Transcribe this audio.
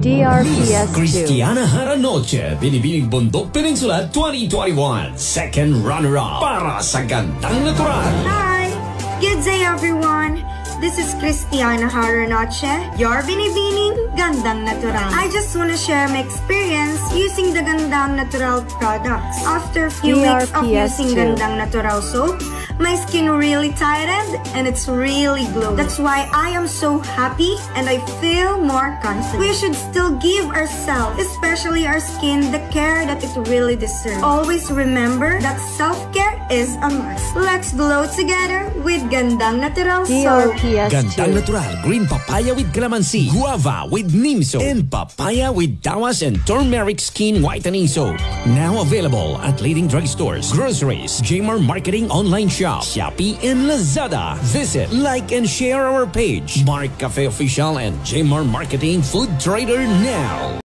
DRPS2. Cristiana Haranoche, Binibining Bundok Peninsula 2021, second runner-up para sa Gandang Natural. Hi! Good day, everyone! This is Cristiana Haranoche, your binibining Gandang Natural. I just want to share my experience using the Gandang Natural products. After a few weeks of using. Gandang Natural soap, my skin really tightened and it's really glowing. That's why I am so happy and I feel more confident. We should still give ourselves, especially our skin, the care that it really deserves. Always remember that self-care is a must. Let's glow together with Gandang Natural soap. Gandang DRPS2. Natural, green papaya with calamansi, guava with neem soap, and papaya with dawas and turmeric skin whitening soap. Now available at leading drugstores, groceries, Jmar Marketing online shop, Shopee, and Lazada. Visit, like, and share our page, Mark Cafe Official and Jmar Marketing Food Trader now.